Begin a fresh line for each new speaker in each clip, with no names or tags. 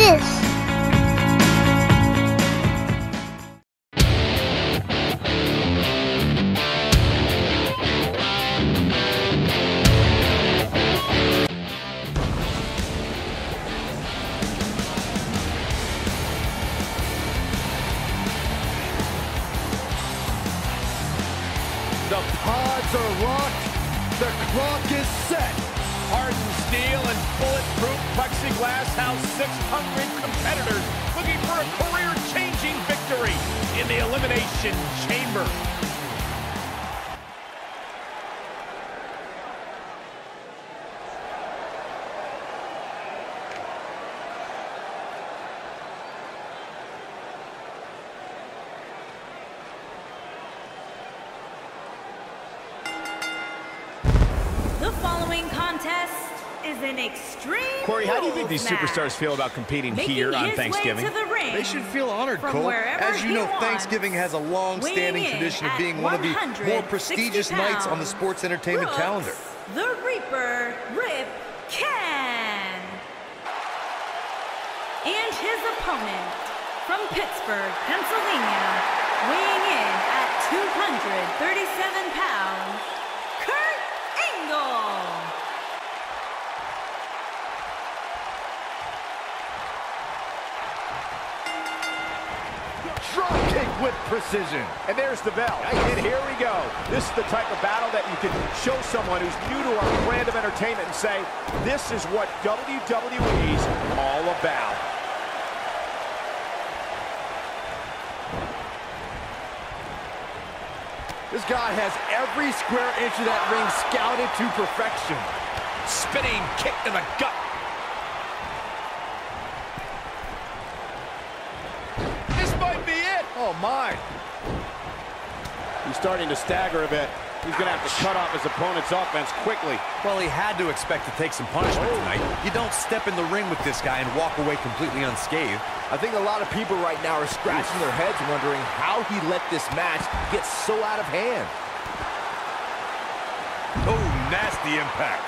this.
These
rules
superstars feel about competing
Making
here on Thanksgiving?
the
They should feel honored,
from
Cole. As you know,
wants.
Thanksgiving has a long-standing tradition of being one of the more
160
prestigious nights on the sports entertainment
Brooks,
calendar.
The Reaper, Rip Can. And his opponent from Pittsburgh, Pennsylvania, weighing in at 237 pounds,
with precision.
And there's the bell. And here we go. This is the type of battle that you can show someone who's new to our brand of entertainment and say, this is what WWE's all about.
This guy has every square inch of that ring scouted to perfection.
Spinning kick to the gut. This might be it.
Oh, my.
He's starting to stagger a bit. He's going to have to cut off his opponent's offense quickly.
Well, he had to expect to take some punishment oh. tonight. You don't step in the ring with this guy and walk away completely unscathed.
I think a lot of people right now are scratching their heads wondering how he let this match get so out of hand.
Oh, nasty impact.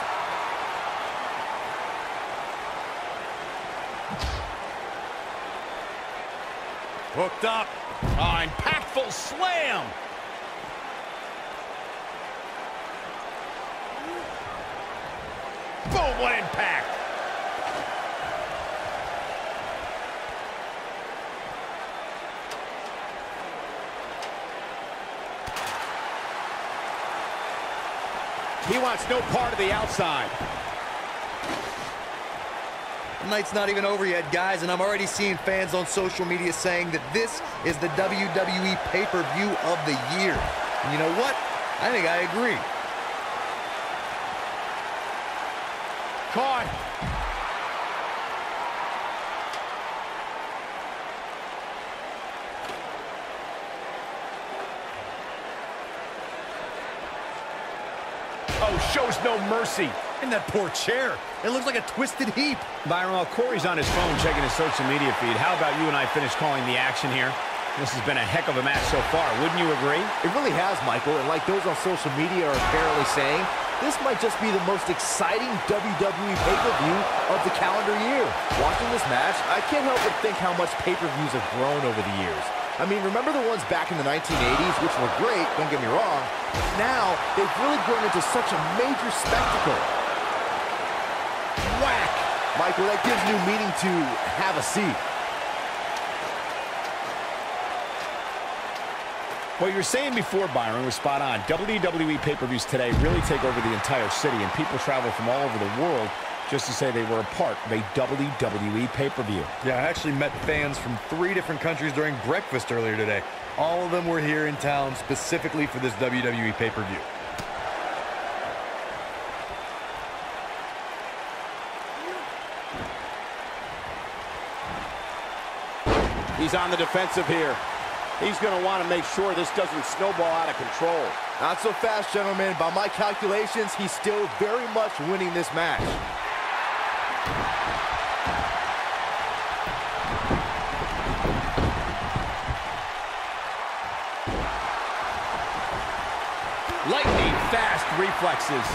Hooked up.
Oh, impactful slam. Boom, what impact. He wants no part of the outside.
The night's not even over yet, guys, and I'm already seeing fans on social media saying that this is the WWE pay-per-view of the year. And you know what? I think I agree.
Caught. Oh, shows no mercy.
And that poor chair. It looks like a twisted heap.
Byron, while Corey's on his phone checking his social media feed, how about you and I finish calling the action here? This has been a heck of a match so far. Wouldn't you agree?
It really has, Michael, and like those on social media are apparently saying, this might just be the most exciting WWE pay-per-view of the calendar year. Watching this match, I can't help but think how much pay-per-views have grown over the years. I mean, remember the ones back in the 1980s, which were great, don't get me wrong. Now, they've really grown into such a major spectacle. Whack! Michael, that gives new meaning to have a seat.
What you were saying before, Byron, was spot on. WWE pay-per-views today really take over the entire city, and people travel from all over the world just to say they were a part of a WWE pay-per-view.
Yeah, I actually met fans from three different countries during breakfast earlier today. All of them were here in town specifically for this WWE pay-per-view.
He's on the defensive here. He's going to want to make sure this doesn't snowball out of control.
Not so fast, gentlemen. By my calculations, he's still very much winning this match.
Lightning fast reflexes.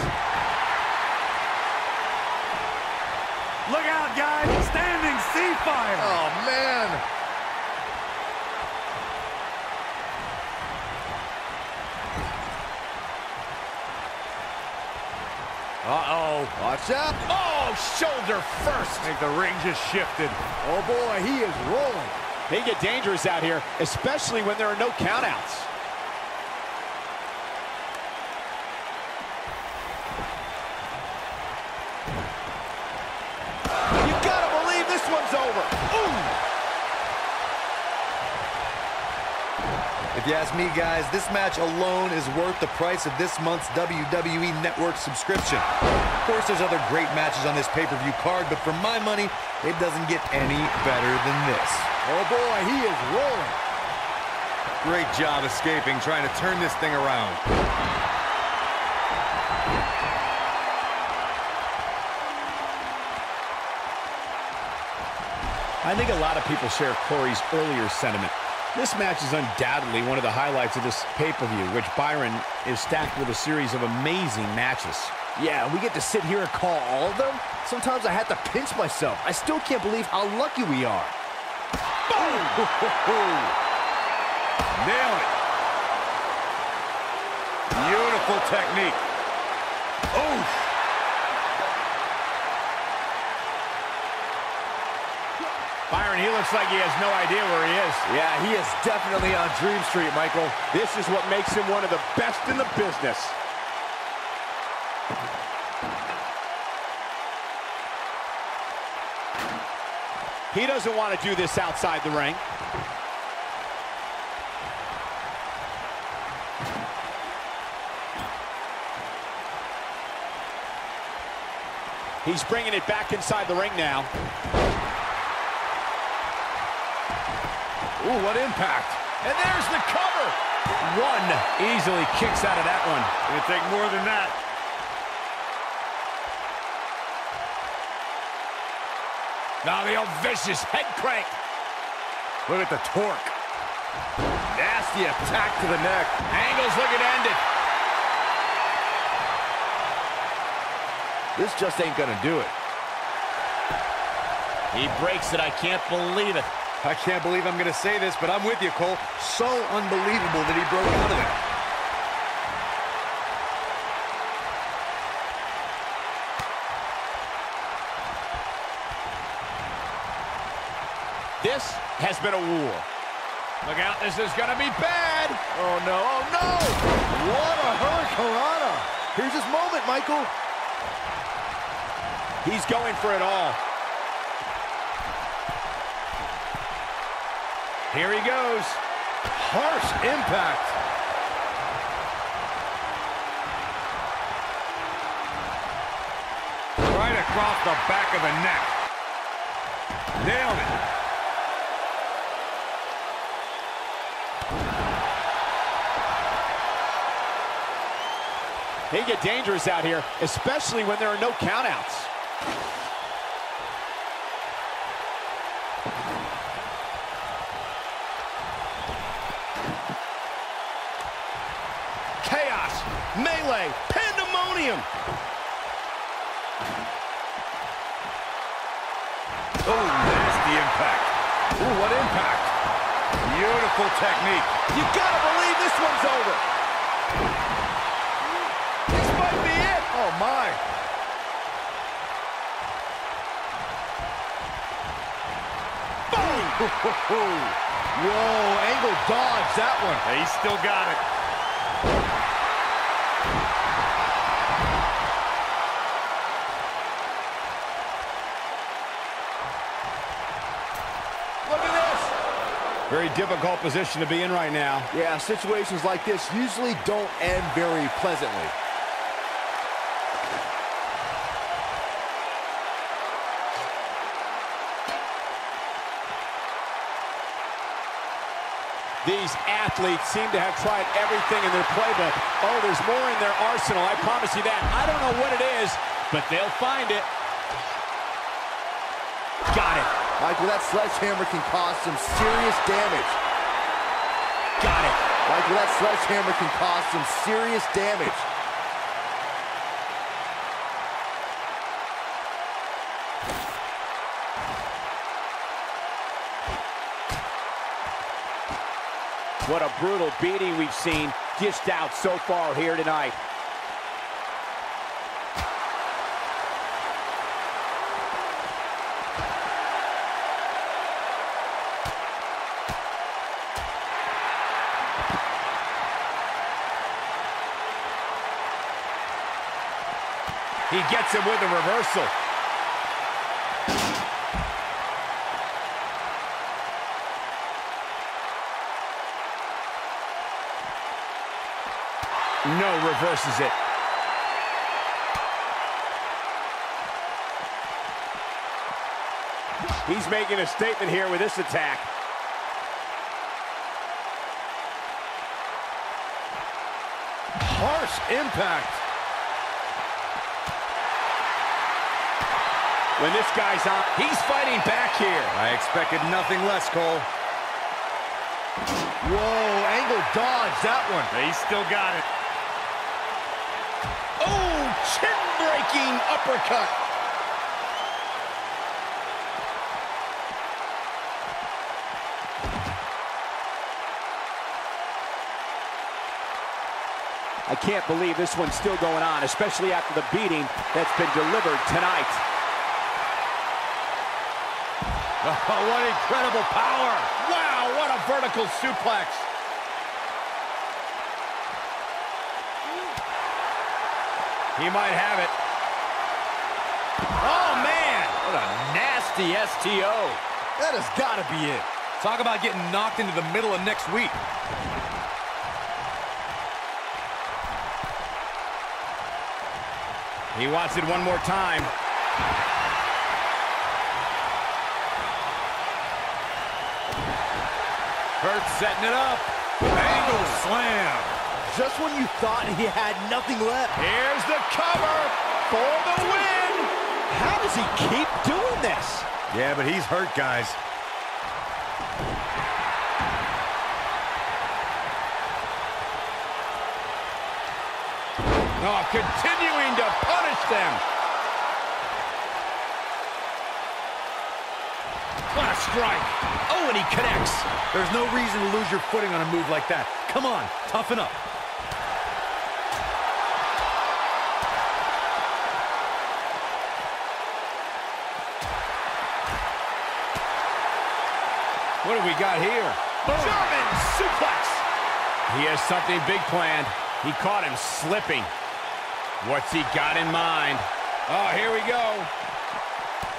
Look out, guys! Standing sea fire!
Uh-oh. Watch out.
Oh, shoulder first.
I think the ring just shifted.
Oh, boy, he is rolling.
They get dangerous out here, especially when there are no countouts. You gotta believe this one's over. Ooh!
If you ask me, guys, this match alone is worth the price of this month's WWE Network subscription. Of course, there's other great matches on this pay-per-view card, but for my money, it doesn't get any better than this.
Oh, boy, he is rolling.
Great job escaping, trying to turn this thing around.
I think a lot of people share Corey's earlier sentiment. This match is undoubtedly one of the highlights of this pay-per-view, which Byron is stacked with a series of amazing matches.
Yeah, we get to sit here and call all of them. Sometimes I have to pinch myself. I still can't believe how lucky we are.
Nailed it. Beautiful technique. Oof.
Byron, he looks like he has no idea where he is.
Yeah, he is definitely on Dream Street, Michael.
This is what makes him one of the best in the business. He doesn't want to do this outside the ring. He's bringing it back inside the ring now.
Ooh, what impact.
And there's the cover. One easily kicks out of that one.
Gonna take more than that.
Now the old vicious head crank.
Look at the torque. Nasty attack to the neck.
Angle's looking to end it.
This just ain't gonna do it.
He breaks it. I can't believe it.
I can't believe I'm going to say this, but I'm with you, Cole. So unbelievable that he broke out of it.
This has been a war. Look out, this is going to be bad.
Oh, no. Oh, no. What a hurricanrana. Here's his moment, Michael.
He's going for it all. Here he goes.
Harsh impact. Right across the back of the neck. Nailed it.
They get dangerous out here, especially when there are no countouts.
Oh, nasty impact. Ooh, what impact. Beautiful technique.
You gotta believe this one's over. This might be it.
Oh, my. Boom! Whoa, Angle dodged that one.
Yeah, He's still got it.
Very difficult position to be in right now.
Yeah, situations like this usually don't end very pleasantly.
These athletes seem to have tried everything in their playbook. Oh, there's more in their arsenal, I promise you that. I don't know what it is, but they'll find it.
Michael, that sledgehammer can cause some serious damage.
Got it.
Michael, that sledgehammer can cause some serious damage.
What a brutal beating we've seen dished out so far here tonight. He gets him with a reversal. No, reverses it. He's making a statement here with this attack.
Harsh impact.
When this guy's on, he's fighting back here.
I expected nothing less, Cole. Whoa, Angle dodged that one.
He's still got it.
Oh, chin-breaking uppercut. I can't believe this one's still going on, especially after the beating that's been delivered tonight.
Oh, what incredible power.
Wow, what a vertical suplex.
He might have it. Oh, man. What a nasty STO.
That has got to be it. Talk about getting knocked into the middle of next week.
He wants it one more time.
Hurt setting it up. Angle slam.
Just when you thought he had nothing left.
Here's the cover for the win.
How does he keep doing this?
Yeah, but he's hurt, guys.
Oh, continuing to punish them. What a strike. Oh, and he connects.
There's no reason to lose your footing on a move like that. Come on, toughen up.
What do we got here? German suplex. He has something big planned. He caught him slipping. What's he got in mind? Oh, here we go.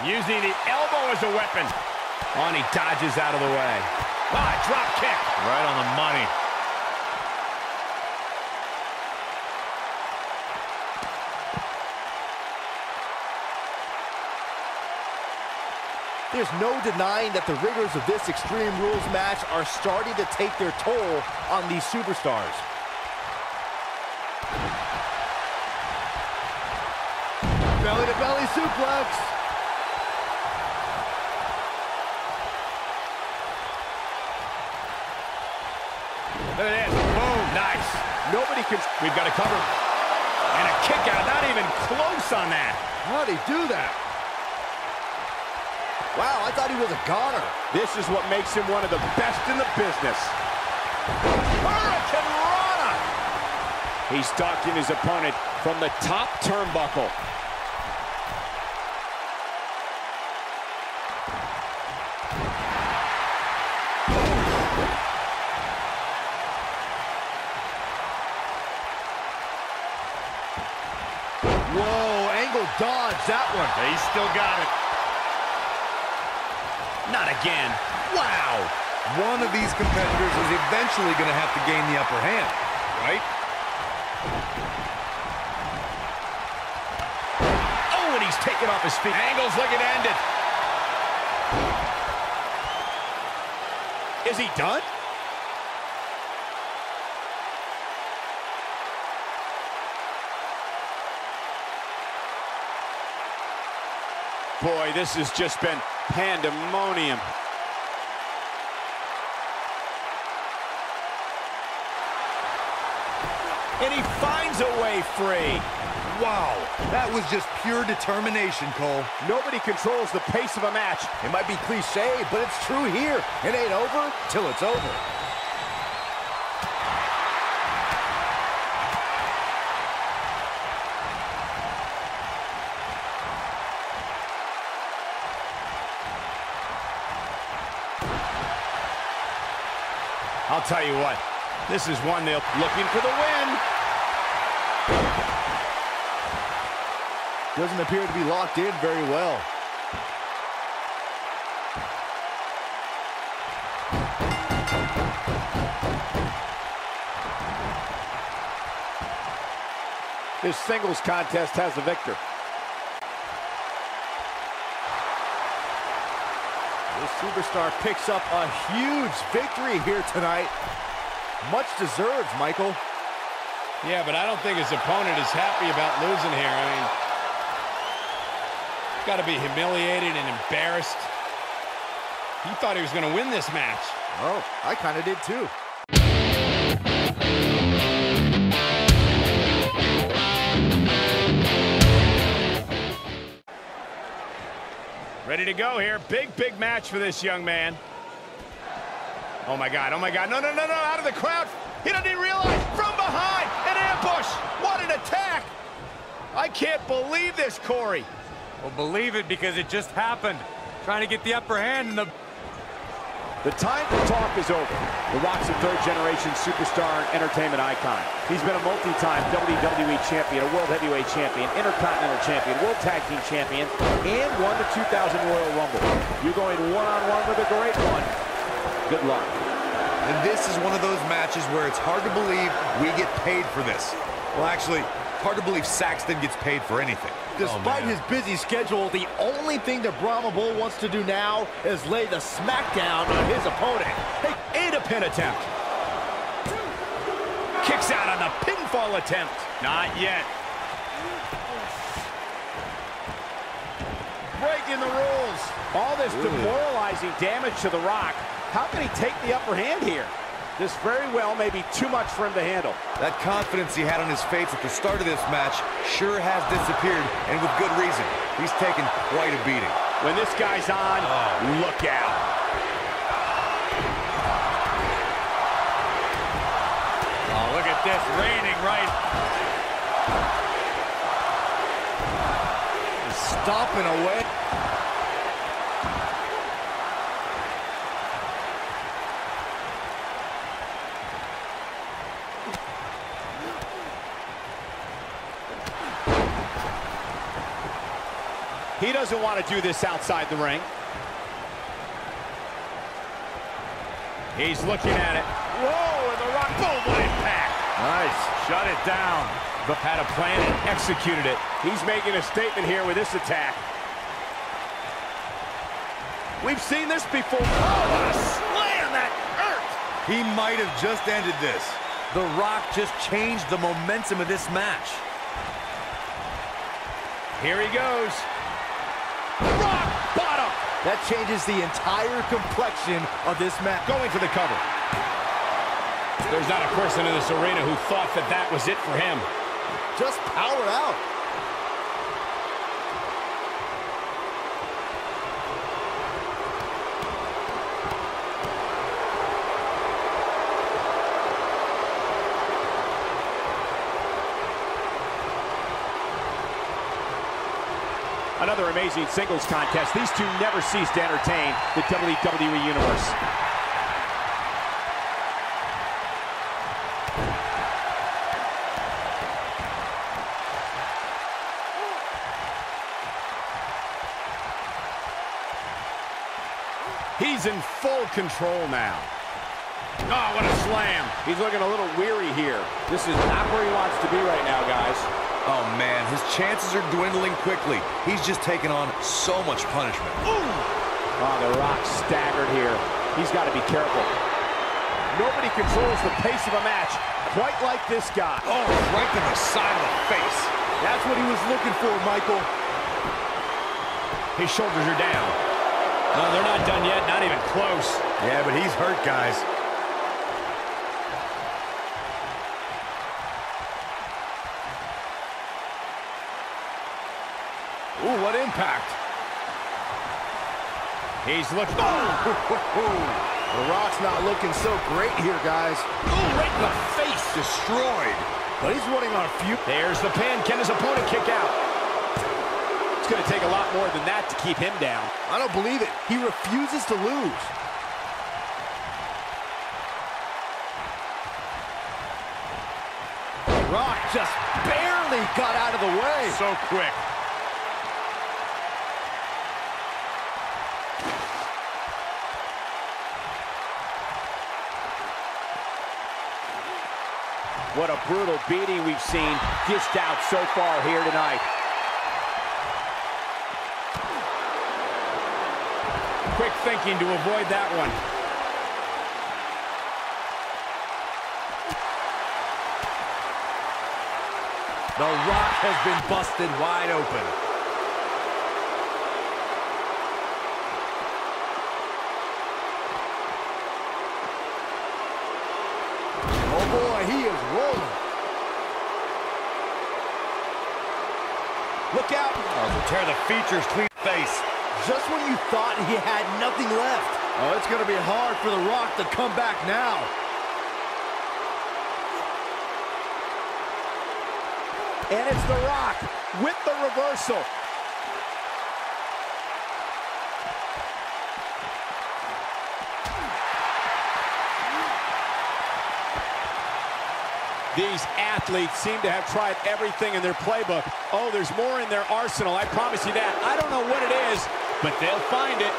Using the elbow as a weapon. Oh, and he dodges out of the way. Ah, drop kick.
Right on the money.
There's no denying that the rigors of this Extreme Rules match are starting to take their toll on these superstars. Belly-to-belly suplex.
Look at this. Boom. Nice. We've got a cover. And a kick out. Not even close on that.
How'd he do that? Wow, I thought he was a goner.
This is what makes him one of the best in the business. Hurricane Rana! He's stalking his opponent from the top turnbuckle.
That one.
He's still got it.
Not again.
Wow! One of these competitors is eventually going to have to gain the upper hand, right?
Oh, and he's taken off his feet. Angle's looking to end it. Is he done? Boy, this has just been pandemonium. And he finds a way free.
Wow, that was just pure determination, Cole.
Nobody controls the pace of a match.
It might be cliche, but it's true here. It ain't over till it's over.
Tell you what, this is one they'll looking for the win.
Doesn't appear to be locked in very well.
This singles contest has a victor.
Superstar picks up a huge victory here tonight. Much deserved, Michael.
Yeah, but I don't think his opponent is happy about losing here. I mean, got to be humiliated and embarrassed. He thought he was going to win this match.
Oh, I kind of did too.
Ready to go here. Big, big match for this young man. Oh, my God. Oh, my God. No, no, no, no. Out of the crowd. He doesn't even realize. From behind. An ambush. What an attack. I can't believe this, Corey.
Well, believe it because it just happened. Trying to get the upper hand in the
The time to talk is over. The Rock's a third-generation superstar and entertainment icon. He's been a multi-time WWE champion, a World Heavyweight champion, Intercontinental champion, World Tag Team champion, and won the 2000 Royal Rumble. You're going one-on-one with a great one. Good luck.
And this is one of those matches where it's hard to believe we get paid for this. Well, actually, hard to believe Saxton gets paid for anything.
Despite oh, his busy schedule, the only thing that Brahma Bull wants to do now is lay the smackdown on his opponent.
Hey, and a pin attempt. Kicks out on the pinfall attempt. Not yet. Breaking the rules. All this demoralizing damage to The Rock. How can he take the upper hand here? This very well may be too much for him to handle.
That confidence he had on his face at the start of this match sure has disappeared, and with good reason. He's taken quite a beating.
When this guy's on, oh. look out.
Oh, look at this, raining right.
Stomping away.
He doesn't want to do this outside the ring. He's looking at it. Whoa, and the rock, boom, what impact.
Nice. Shut it down.
But had a plan and executed it. He's making a statement here with this attack. We've seen this before. Oh, what a slam that hurt.
He might have just ended this.
The Rock just changed the momentum of this match.
Here he goes.
That changes the entire complexion of this match.
Going for the cover. There's not a person in this arena who thought that that was it for him.
Just powered out.
Another amazing singles contest. These two never cease to entertain the WWE Universe. He's in full control now. Oh, what a slam. He's looking a little weary here. This is not where he wants to be right now, guys.
Oh, man, his chances are dwindling quickly. He's just taken on so much punishment.
Oh, The Rock staggered here. He's got to be careful. Nobody controls the pace of a match quite like this guy.
Oh, right to the side of the face.
That's what he was looking for, Michael.
His shoulders are down. No, they're not done yet, not even close.
Yeah, but he's hurt, guys.
Ooh, what impact. He's looking. Oh!
The Rock's not looking so great here, guys.
Ooh, right in the face.
Destroyed.
But he's running on a few.
There's the pin. Can his opponent kick out? It's going to take a lot more than that to keep him down.
I don't believe it. He refuses to lose. Rock just barely got out of the way.
So quick. What a brutal beating we've seen dished out so far here tonight. Quick thinking to avoid that one.
The Rock has been busted wide open. Oh boy, he is rolling. Look out.
Oh, to tear the features clean face.
Just when you thought he had nothing left.
Oh, it's going to be hard for The Rock to come back now.
And it's The Rock with the reversal. These athletes seem to have tried everything in their playbook. Oh, there's more in their arsenal, I promise you that. I don't know what it is, but they'll find it.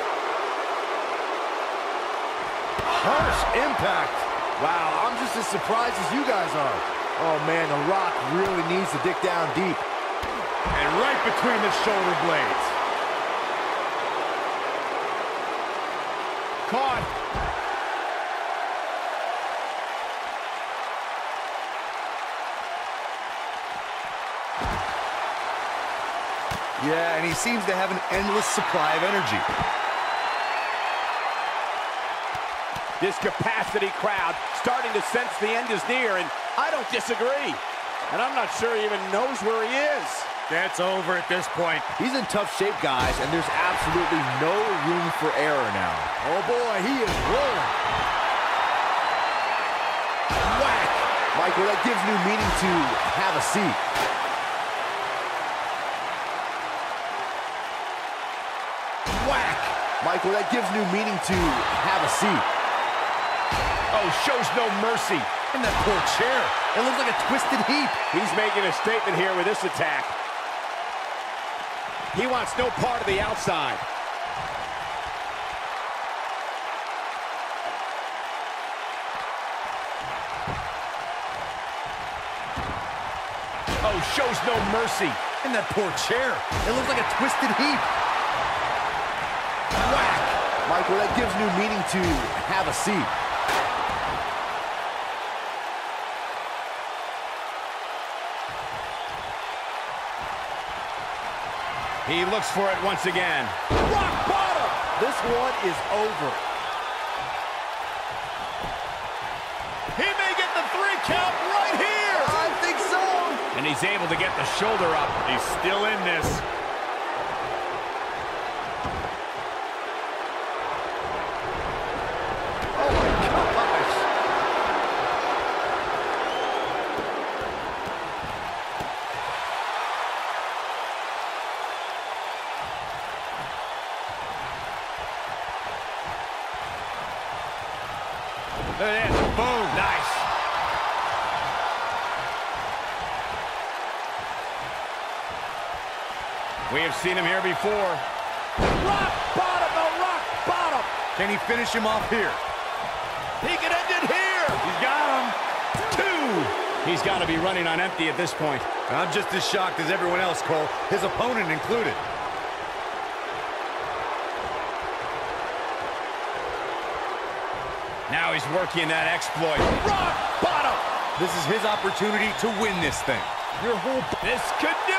Harsh impact.
Wow, I'm just as surprised as you guys are. Oh man, The Rock really needs to dig down deep.
And right between the shoulder blades.
Caught.
Yeah, and he seems to have an endless supply of energy.
This capacity crowd starting to sense the end is near, and I don't disagree. And I'm not sure he even knows where he is.
That's over at this point.
He's in tough shape, guys, and there's absolutely no room for error now. Oh boy, he is rolling. Whack! Michael, that gives new meaning to have a seat. Michael, that gives new meaning to have a seat.
Oh, shows no mercy.
And that poor chair. It looks like a twisted heap.
He's making a statement here with this attack. He wants no part of the outside. Oh, shows no mercy.
And that poor chair. It looks like a twisted heap.
Michael, that gives new meaning to have a seat.
He looks for it once again.
Rock bottom! This one is over.
He may get the three count right here.
I think so.
And he's able to get the shoulder up.
He's still in this.
Oh my gosh.
There it is. Boom. Nice. We have seen him here before.
Rock bottom, the rock bottom.
Can he finish him off here?
He can end it here.
He's got him.
Two. He's got to be running on empty at this point.
I'm just as shocked as everyone else, Cole, his opponent included.
Now he's working that exploit.
Rock bottom.
This is his opportunity to win this thing.
Your whole... This could do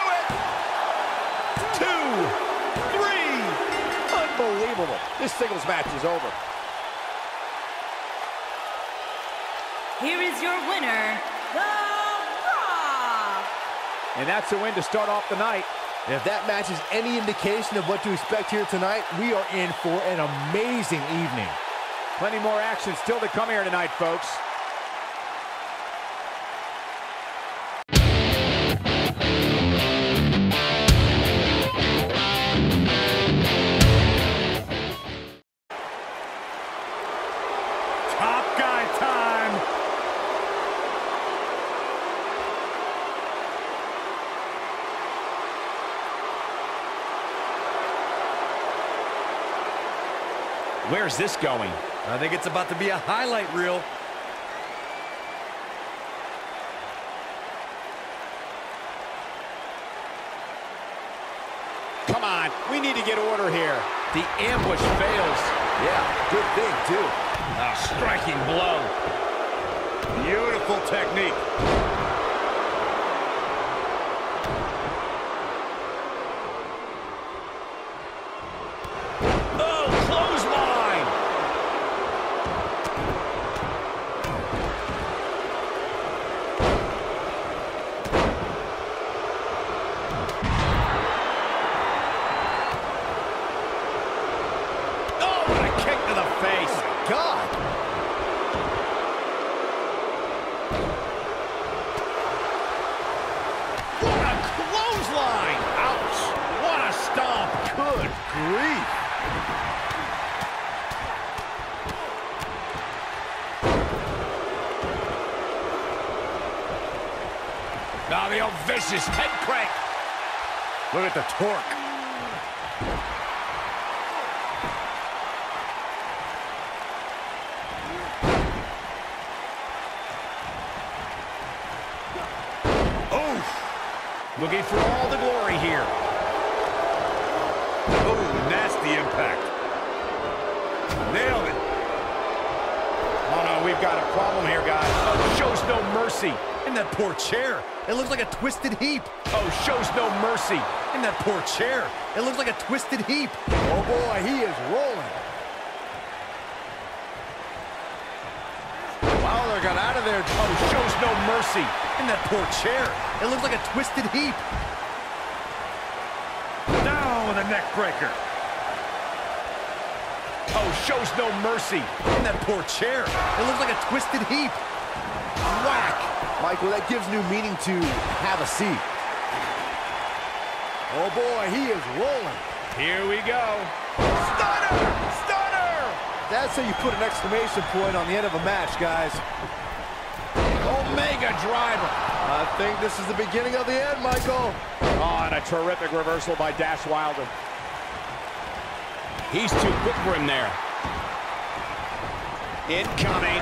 Unbelievable. This singles match is over.
Here is your winner, The Rock.
And that's a win to start off the night.
And if that match is any indication of what to expect here tonight, we are in for an amazing evening.
Plenty more action still to come here tonight, folks. Where's this going?
I think it's about to be a highlight reel.
Come on, we need to get order here. The ambush fails.
Yeah, good thing, too.
A striking blow.
Beautiful technique. At the torque. It looks like a twisted heap.
Oh, shows no mercy.
In that poor chair. It looks like a twisted heap.
Oh boy, he is rolling.
Wow, they got out of there.
Oh, shows no mercy.
In that poor chair. It looks like a twisted heap. Down with a neck breaker.
Oh, shows no mercy.
In that poor chair. It looks like a twisted heap.
Michael, that gives new meaning to have a seat. Oh boy, he is rolling.
Here we go. Stunner! Stunner!
That's how you put an exclamation point on the end of a match, guys.
Omega driver.
I think this is the beginning of the end, Michael.
Oh, and a terrific reversal by Dash Wilder. He's too quick for him there. Incoming.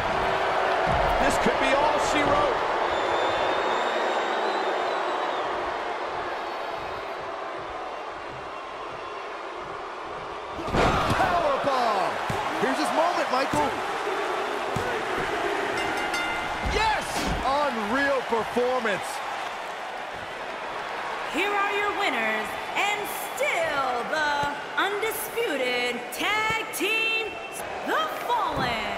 This could be all she wrote.
Powerbomb. Here's his moment, Michael. Yes! Unreal performance.
Here are your winners, and still the undisputed tag team, The Fallen.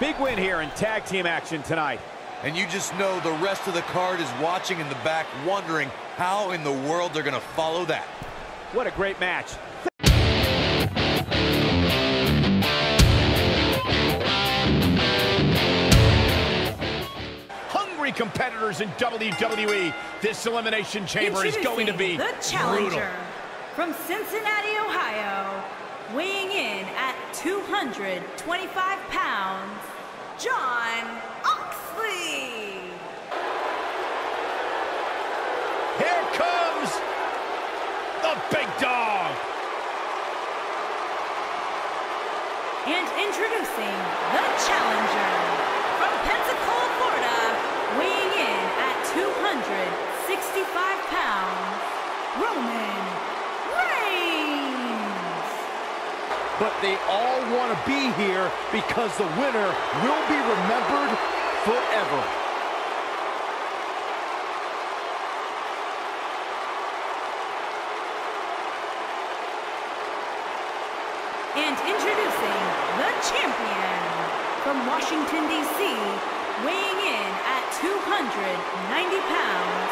Big win here in tag team action tonight.
And you just know the rest of the card is watching in the back, wondering how in the world they're going to follow that.
What a great match. Hungry competitors in WWE. This Elimination Chamber is going to be
the challenger
brutal.
from Cincinnati, Ohio, weighing in at 225 pounds, Jon Moxley.
Here comes the big dog.
And introducing the challenger from Pensacola, Florida, weighing in at 265 pounds, Roman
But they all want to be here because the winner will be remembered forever.
And introducing the champion from Washington, D.C., weighing in at 290 pounds,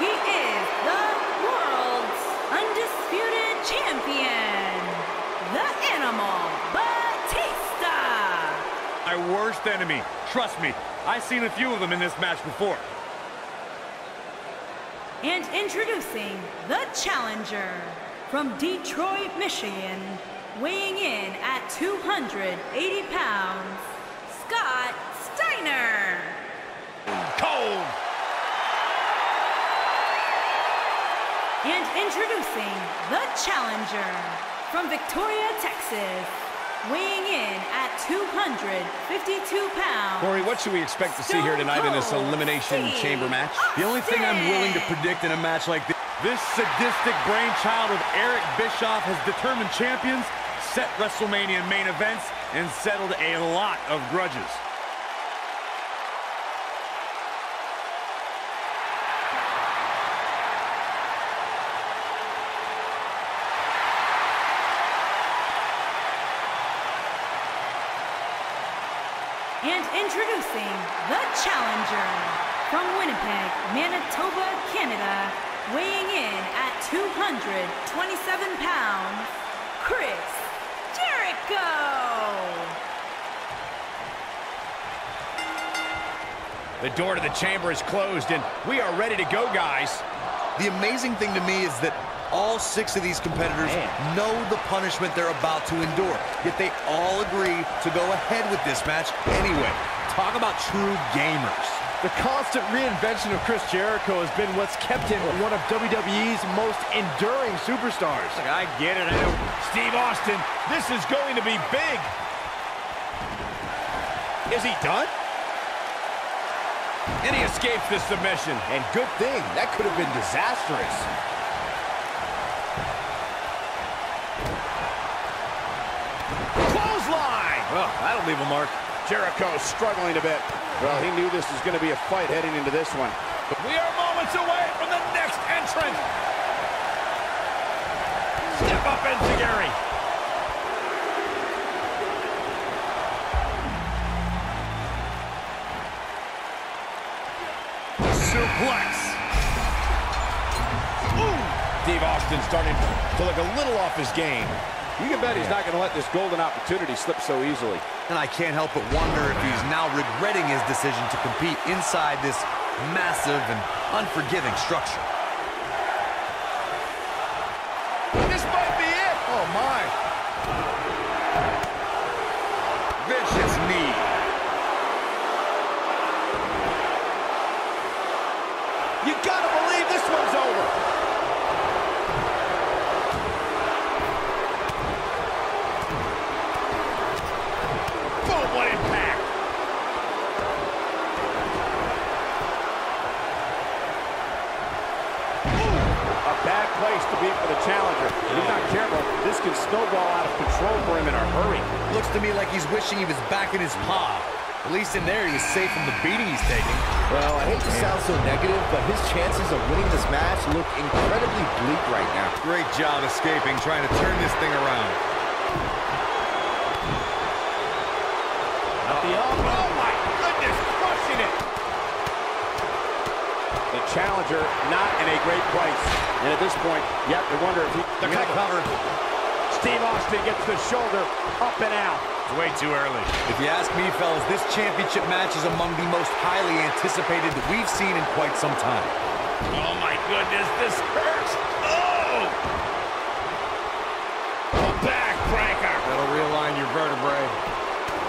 he is the world's undisputed champion, the Animal Batista.
My worst enemy. Trust me, I've seen a few of them in this match before.
And introducing the challenger from Detroit, Michigan, weighing in at 280 pounds, Scott Steiner.
Cold.
And introducing the challenger from Victoria, Texas, weighing in at 252 pounds.
Corey, what should we expect to see here tonight in this Elimination
Steve
Chamber match?
The only thing I'm willing to predict in a match like this,
This sadistic brainchild of Eric Bischoff has determined champions, set WrestleMania main events, and settled a lot of grudges.
And introducing the challenger from Winnipeg, Manitoba, Canada, weighing in at 227 pounds, Chris Jericho!
The door to the chamber is closed, and we are ready to go, guys.
The amazing thing to me is that all six of these competitors
Man.
know the punishment they're about to endure, yet they all agree to go ahead with this match anyway. Talk about true gamers.
The constant reinvention of Chris Jericho has been what's kept him one of WWE's most enduring superstars.
I get it. I know. Steve Austin, this is going to be big. Is he done? And he escapes the submission.
And good thing, that could have been disastrous.
Clothesline!
Well, that'll leave a mark.
Jericho struggling a bit. Well, he knew this was going to be a fight heading into this one. But we are moments away from the next entrant. Step up, Enzuigiri. Suplex. Ooh. Steve Austin starting to look a little off his game. You can bet he's not going to let this golden opportunity slip so easily.
And I can't help but wonder if he's now regretting his decision to compete inside this massive and unforgiving structure.
This might be it.
Oh, my.
Vicious knee. You gotta believe this one's over. Boom, what impact. A bad place to be for the challenger. If he's not careful, this can snowball out of control for him in a hurry.
Looks to me like he's wishing he was back in his pod. At least in there, he was safe from the beating he's taking.
Well, I hate to sound so negative, but his chances of winning this match look incredibly bleak right now.
Great job escaping, trying to turn this thing around.
Up the elbow. Oh my goodness, crushing it. The challenger not in a great place. And at this point, you have to wonder if he...
They're gonna cover.
Steve Austin gets the shoulder up and out.
Way too early.
If you ask me, fellas, this championship match is among the most highly anticipated that we've seen in quite some time.
Oh my goodness, this hurts. Oh! A backbreaker.
That'll realign your vertebrae.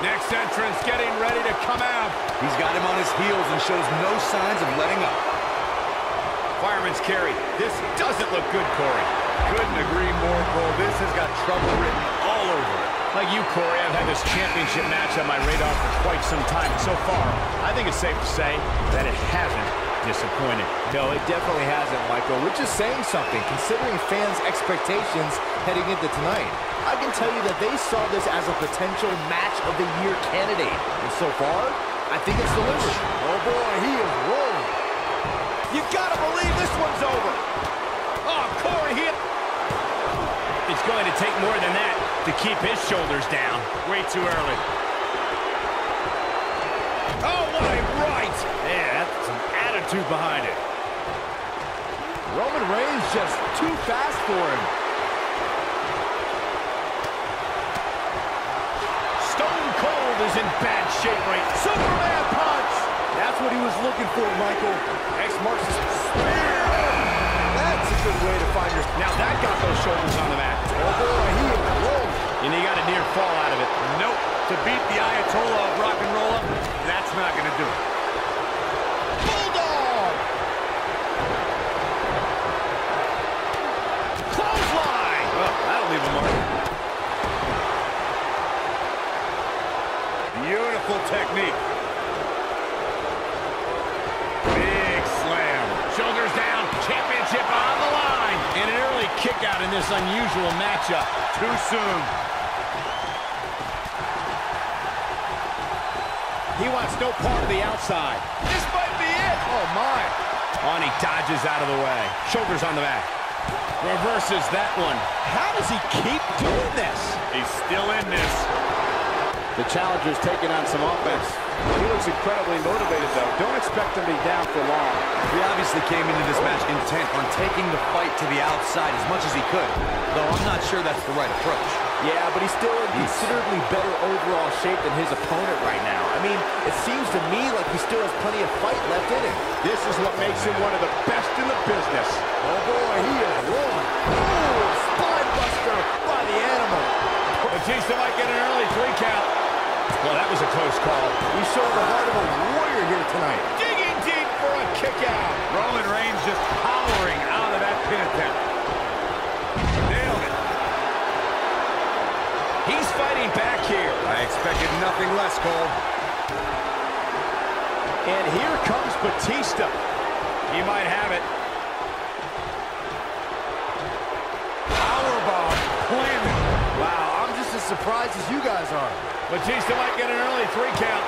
Next entrance getting ready to come out.
He's got him on his heels and shows no signs of letting up.
Fireman's carry. This doesn't look good, Corey.
Couldn't agree more, Cole. This has got trouble written all over it.
Like you, Corey, I've had this championship match on my radar for quite some time. So far, I think it's safe to say that it hasn't disappointed.
No, it definitely hasn't, Michael, which is saying something, considering fans' expectations heading into tonight. I can tell you that they saw this as a potential match of the year candidate. And so far, I think it's delivered. Oh boy, he is rolling.
You gotta believe this one's over. Oh, Corey, he... It's going to take more than that to keep his shoulders down.
Way too early.
Oh, what a right!
Yeah, that's some attitude behind it.
Roman Reigns just too fast for him.
Stone Cold is in bad shape right Superman punch!
That's what he was looking for, Michael. X marks the spear. That's a good way to find your...
Now that got those shoulders on the mat.
Oh boy, he.
And he got a near fall out of it.
Nope. To beat the Ayatollah of rock and roll, that's not going to do it.
Bulldog! Clothesline!
Well, that'll leave a mark. Beautiful technique. Big slam.
Shoulders down, championship on the line. And an early kick out in this unusual matchup.
Too soon.
Wants no part of the outside. This might be it.
Oh, my.
On, he dodges out of the way. Shoulders on the back. Reverses that one. How does he keep doing this?
He's still in this.
The challenger's taking on some offense. He looks incredibly motivated, though. Don't expect him to be down for long.
He obviously came into this match intent on taking the fight to the outside as much as he could, though I'm not sure that's the right approach.
Yeah, but he's still in considerably better overall shape than his opponent right now. I mean, it seems to me like he still has plenty of fight left in him.
This is what makes him one of the best in the business.
Oh, boy, he is rolling. Ooh, spine buster by the animal.
Batista might get an early three count. Well, that was a close call.
He's showing the heart of a warrior here tonight.
Digging deep for a kick out.
Roman Reigns just powering out of that pin attempt. Nailed it.
He's here.
I expected nothing less, Cole.
And here comes Batista. He might have it.
Powerbomb planted.
Wow, I'm just as surprised as you guys are.
Batista might get an early three count.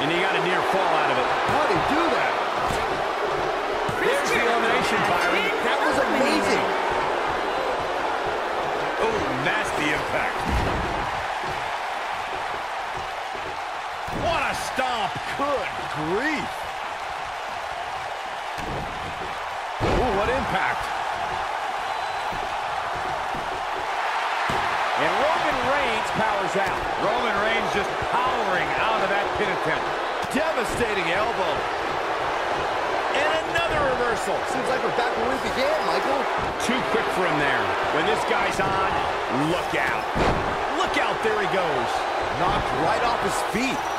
And he got a near fall out of it.
How'd he do that?
There's the elimination, Byron.
That was amazing.
Oh, nasty impact.
Good grief.
Ooh, what impact. And Roman Reigns powers out.
Roman Reigns just powering out of that pin attempt.
Devastating elbow.
And another reversal.
Seems like we're back where we began, Michael.
Too quick for him there. When this guy's on, look out. Look out, there he goes.
Knocked right off his feet.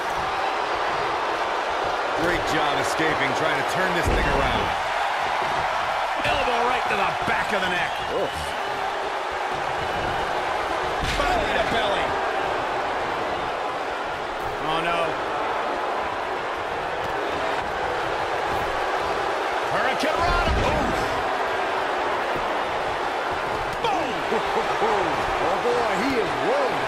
Great job escaping, trying to turn this thing around.
Elbow right to the back of the neck. Belly to belly. Oh, no. Hurricanrana. Boom.
Oh, boy, he is rolling.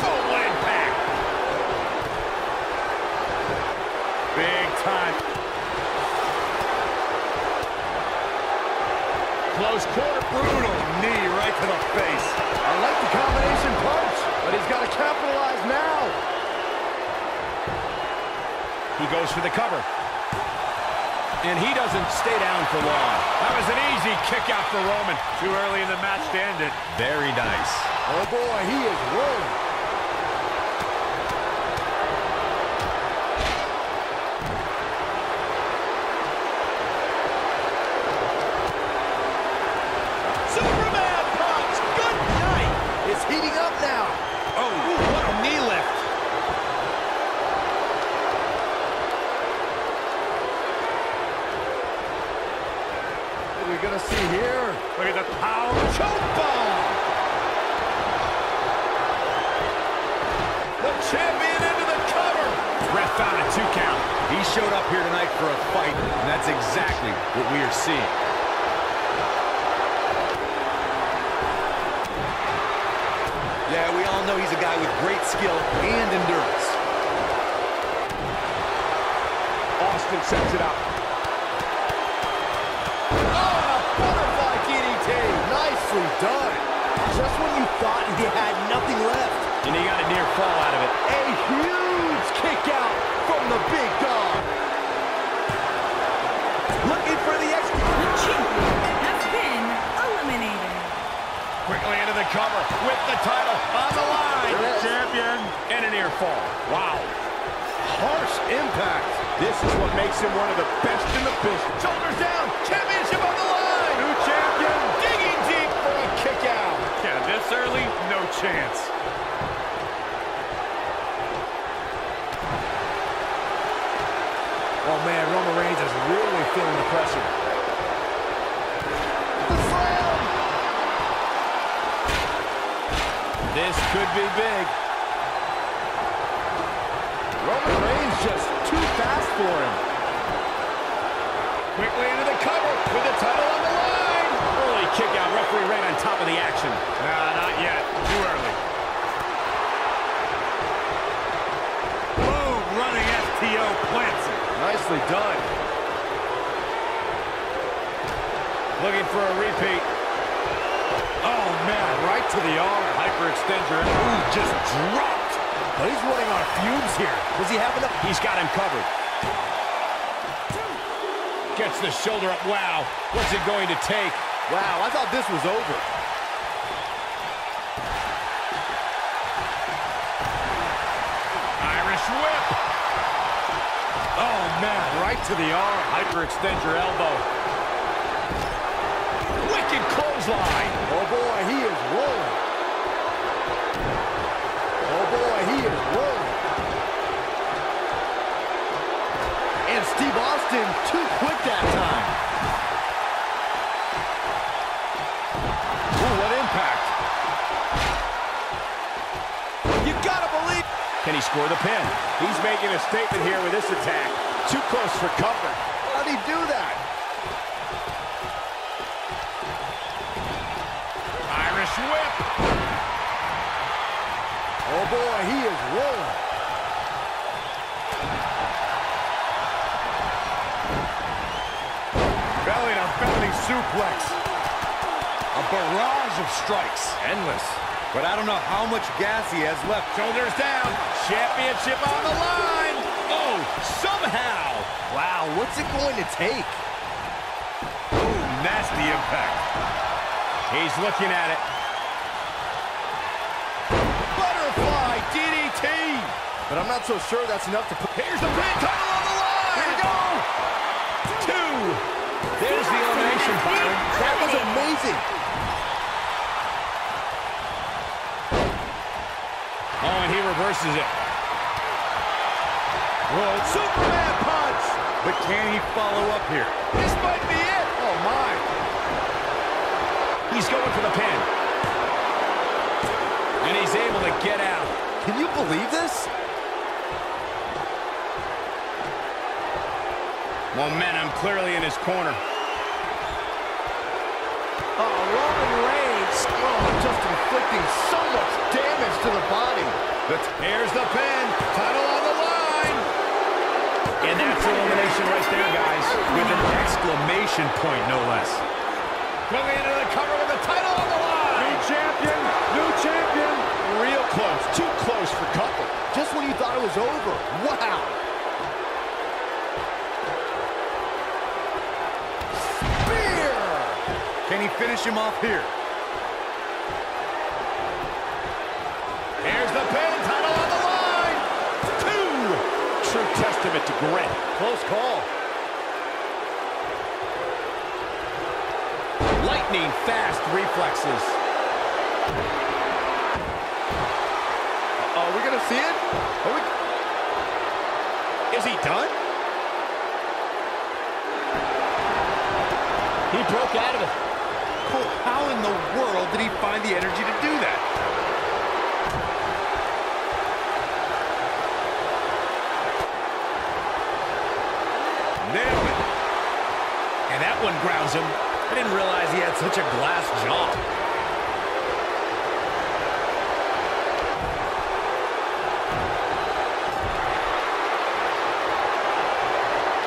Boom, what impact.
Big time.
Close quarter.
Brutal knee right to the face.
I like the combination punch, but he's got to capitalize now.
He goes for the cover. And he doesn't stay down for long. That was an easy kick out for Roman.
Too early in the match to end it.
Very nice.
Oh, boy, he is rolling.
Superman punch. Good night.
It's heating up now.
Oh, what a knee lift.
What are we going to see here?
Look at the power.
Choke bomb. The champion into the cover. Ref found a two count.
He showed up here tonight for a fight, and that's exactly what we are seeing. Yeah, we all know he's a guy with great skill and endurance.
Austin sets it up.
Oh, a butterfly DDT. Nicely done. Just when you thought he had nothing left.
And he got a near fall out of it.
A huge
Quickly into the cover with the title on the line.
There it is.
Champion. And a near fall. Wow.
Harsh impact.
This is what makes him one of the best in the business. Shoulders down. Championship on the line. New champion. Digging deep for a kick out.
Yeah, this early, no chance.
Oh, man, Roman Reigns is really feeling the pressure.
This could be big.
Roman Reigns just too fast for him.
Quickly into the cover with the title on the line. Early kick out. Referee right on top of the action.
Nah, not yet. Too early. Boom, running FTO plants it.
Nicely done.
Looking for a repeat.
Oh, right to the arm.
Hyperextend your... Ooh, just dropped.
But he's running on fumes here. Does he have enough?
He's got him covered. Gets the shoulder up. Wow. What's it going to take?
Wow, I thought this was over.
Irish whip.
Oh, man, right to the arm. Hyperextend your elbow.
Wicked clothesline.
Oh, boy, he is rolling. Oh, boy, he is rolling. And Too quick that time.
Ooh, what impact.
You gotta believe.
Can he score the pin?
He's making a statement here with this attack.
Too close for comfort.
How'd he do that?
Irish whip.
Oh, boy, he is rolling.
Belly to belly suplex.
A barrage of strikes.
Endless.
But I don't know how much gas he has left.
Shoulders down. Championship on the line. Oh, somehow.
Wow, what's it going to take?
Ooh, nasty impact.
He's looking at it.
Butterfly
DDT.
But I'm not so sure that's enough to put...
Here's the pin title on the line.
Here we go!
Two. There's the elimination, Byron.
That was amazing.
Oh, and he reverses it.
Whoa, Superman punch!
But can he follow up here?
This might be it.
Oh, my.
He's going for the pin. And he's able to get out.
Can you believe this?
Momentum clearly in his corner.
Oh, Roman Reigns. Oh, just inflicting so much damage to the body.
Here's the pin. Title on the line. And that's elimination right there, guys.
With an exclamation point, no less.
Coming into the cover with the title on the line.
New champion, new champion.
Real close. Too close for comfort.
Just when you thought it was over. Wow.
Can he finish him off here?
Here's the pin. Title on the line. Two. True testament to grit.
Close call.
Lightning fast reflexes.
Are we going to see it? Are we...
Is he done? He broke out of it.
How in the world did he find the energy to do that?
Nailed it. And that one grounds him.
I didn't realize he had such a glass jaw.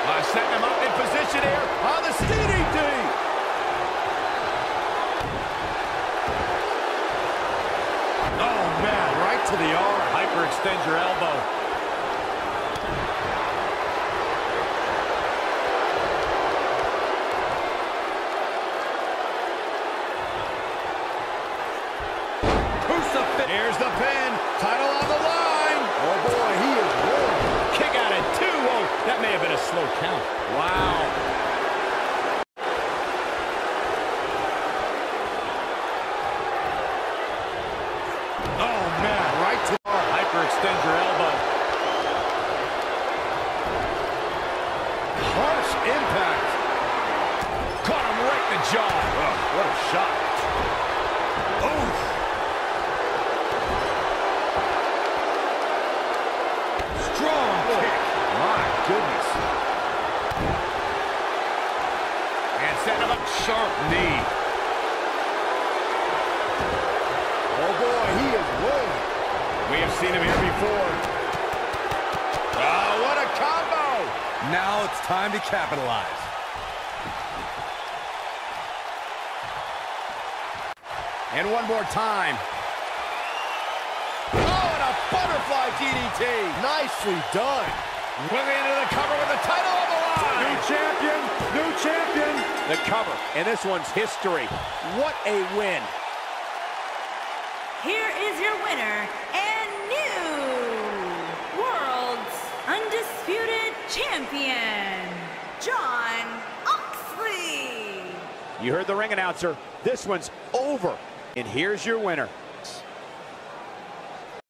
Uh, setting him up in position here on the DDT.
Oh, man, right to the arm. Hyperextend your elbow.
Crucifix. Here's the pin. Title on the line.
Oh, boy, he is rolling.
Kick out at two. Oh, that may have been a slow count. Wow.
Oh, man, right to the arm. Hyperextend your elbow.
Harsh impact.
Caught him right in the jaw.
Oh, what a shot.
Oof.
Strong kick. My goodness.
seen him here before. Oh, what a combo!
Now it's time to capitalize.
And one more time. Oh, and a butterfly DDT.
Nicely done.
Quickly into the cover with the title on the line.
New champion, new champion.
The cover, and this one's history. What a win.
Here is your winner and new World's Undisputed Champion, Jon Moxley.
You heard the ring announcer. This one's over. And here's your winner,